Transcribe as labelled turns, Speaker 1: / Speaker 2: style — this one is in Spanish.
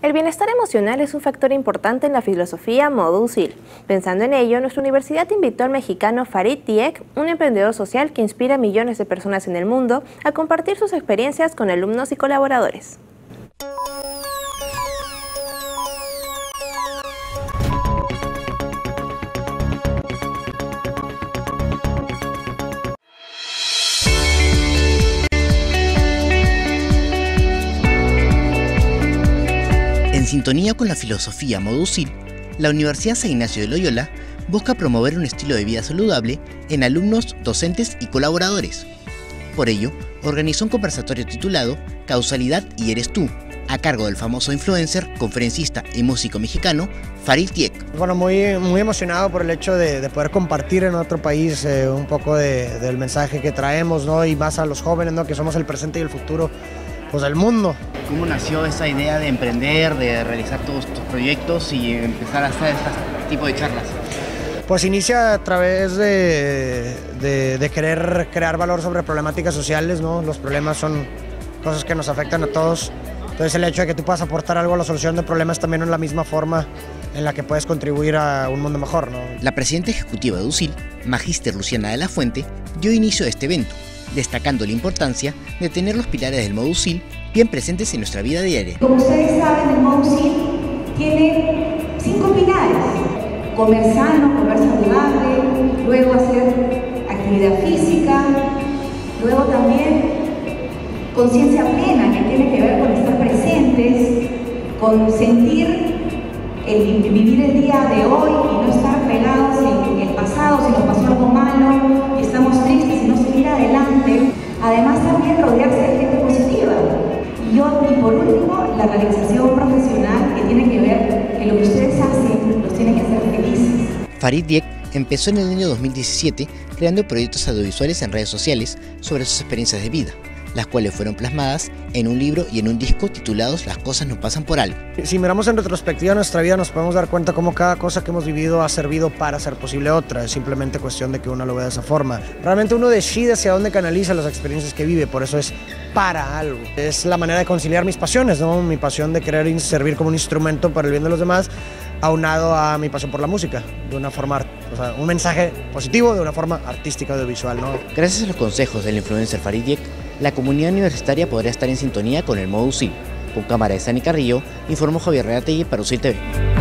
Speaker 1: El bienestar emocional es un factor importante en la filosofía modo USIL. Pensando en ello, nuestra universidad invitó al mexicano Farid Diek, un emprendedor social que inspira a millones de personas en el mundo, a compartir sus experiencias con alumnos y colaboradores.
Speaker 2: Sintonía con la filosofía Modusil, la Universidad San Ignacio de Loyola busca promover un estilo de vida saludable en alumnos, docentes y colaboradores. Por ello, organizó un conversatorio titulado Causalidad y eres tú, a cargo del famoso influencer, conferencista y músico mexicano Farid Diek.
Speaker 3: Bueno, muy, muy emocionado por el hecho de, poder compartir en otro país eh, un poco del mensaje que traemos, ¿no? Y más a los jóvenes, ¿no? Que somos el presente y el futuro pues, del mundo.
Speaker 2: ¿Cómo nació esa idea de emprender, de realizar todos tus proyectos y empezar a hacer este tipo de charlas?
Speaker 3: Pues inicia a través de, de, querer crear valor sobre problemáticas sociales, ¿no? Los problemas son cosas que nos afectan a todos. Entonces el hecho de que tú puedas aportar algo a la solución de problemas también es la misma forma en la que puedes contribuir a un mundo mejor. ¿no?
Speaker 2: La presidenta ejecutiva de UCIL, Magíster Luciana de la Fuente, dio inicio a este evento, destacando la importancia de tener los pilares del Modusil bien presentes en nuestra vida diaria.
Speaker 4: Como ustedes saben, el Modusil tiene cinco pilares. Comer sano, comer saludable, luego hacer actividad física, luego también conciencia plena, que tiene que ver con estar presentes, con sentir el vivir el día de hoy y no estar pegados en profesional que tiene que ver lo que ustedes hacen los tiene que hacer felices.
Speaker 2: Farid Diek empezó en el año 2017 creando proyectos audiovisuales en redes sociales sobre sus experiencias de vida las cuales fueron plasmadas en un libro y en un disco titulados Las cosas no pasan por algo.
Speaker 3: Si miramos en retrospectiva nuestra vida nos podemos dar cuenta cómo cada cosa que hemos vivido ha servido para hacer posible otra, es simplemente cuestión de que uno lo vea de esa forma. Realmente uno decide hacia dónde canaliza las experiencias que vive, por eso es para algo. Es la manera de conciliar mis pasiones, ¿no? mi pasión de querer servir como un instrumento para el bien de los demás, aunado a mi pasión por la música, de una forma, o sea, un mensaje positivo de una forma artística audiovisual. ¿no?
Speaker 2: Gracias a los consejos del influencer Farid la comunidad universitaria podría estar en sintonía con el modo UCI. Con cámara de Sani Carrillo, informó Javier Reategui para UCI TV.